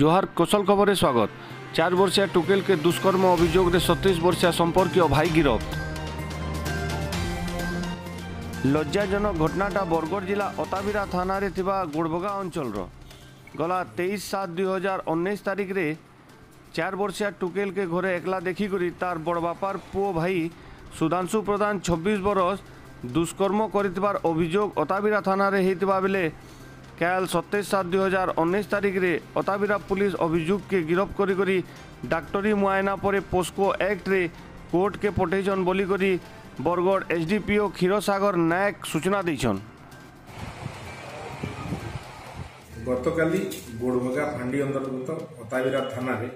জোহার কোশল খবরে স্বাগত। চার বর্ষিয়া টুকেলকে দুষ্কর্ম অভিযোগে সতেইশ বর্ষিয়া সম্পর্কীয় ভাই গিরফ। লজ্জাজনক ঘটনাটা বরগড় জেলা অতাবিরা থানার থিবা গুড়বগা অঞ্চলর গলা তেইশ সাত দুই হাজার উনিশ তারিখে চার বর্ষিয়া টুকেলকে ঘরে একলা দেখি দেখিকরি তার বড় বাপার পুয় ভাই সুধাংশু প্রধান ছবিশ বরষ দুষ্কর্ম করিবার অভিযোগ অতাবিরা থানার হইতিবা বেলে କାଲ ସତେଇଶ ସାତ ଦୁଇ ହଜାର ଉଣେଇଶ ତାରିଖରେ ଅତାବିରା ପୁଲିସ ଅଭିଯୁକ୍ତକେ ଗିରଫ କରିକରି ଡାକ୍ତରୀ ମୁଆୟନା ପରେ ପୋସ୍କୋ ଆକ୍ଟରେ କୋର୍ଟକେ ପଠେଇଛନ୍ ବୋଲିକରି ବରଗଡ଼ ଏସ୍ଡିପିଓ କ୍ଷୀରସାଗର ନାୟକ ସୂଚନା ଦେଇଛନ୍ ଗତକାଲି ଗୋଡ଼ଭଗା ଫାଣ୍ଡି ଅନ୍ତର୍ଗତ ଅତାବିରା ଥାନାରେ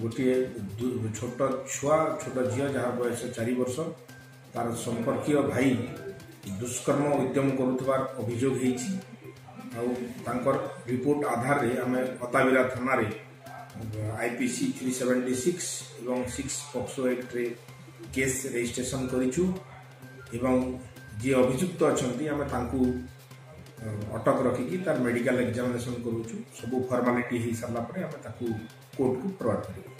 ଗୋଟିଏ ଦୁ- ଛୋଟ ଛୁଆ ଛୋଟ ଝିଅ ଯାହା ବୟସ ଚାରି ବର୍ଷ ତାର ସମ୍ପର୍କୀୟ ଭାଇ ଦୁଷ୍କର୍ମ ଉଦ୍ୟମ କରୁଥିବାର ଅଭିଯୋଗ ହେଇଛି ଆଉ ତାଙ୍କର ରିପୋର୍ଟ ଆଧାରରେ ଆମେ ଅତାବିରା ଥାନାରେ ଆଇପିସି ଥ୍ରୀ ସେଭେଣ୍ଟି ସିକ୍ସ ଏବଂ ସିକ୍ସ ପକ୍ସୋ ଆକ୍ଟରେ କେସ୍ ରେଜିଷ୍ଟ୍ରେସନ କରିଛୁ ଏବଂ ଯିଏ ଅଭିଯୁକ୍ତ ଅଛନ୍ତି ଆମେ ତାଙ୍କୁ ଅଟକ ରଖିକି ତାର ମେଡିକାଲ ଏକ୍ଜାମିନେସନ କରୁଛୁ ସବୁ ଫର୍ମାଲିଟି ହେଇସାରିଲା ପରେ ଆମେ ତାକୁ କୋର୍ଟକୁ ଫରୱାର୍ଡ କରିବୁ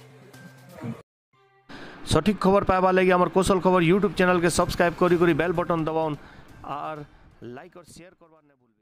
সঠিক খবর পাইবার লাগি আমার কৌশল খবর ইউটিউব চ্যানেলকে সবসক্রাইব করি করি বেল বটন দবাউন আর লাইক আর শেয়ার করবার না ভুলুন।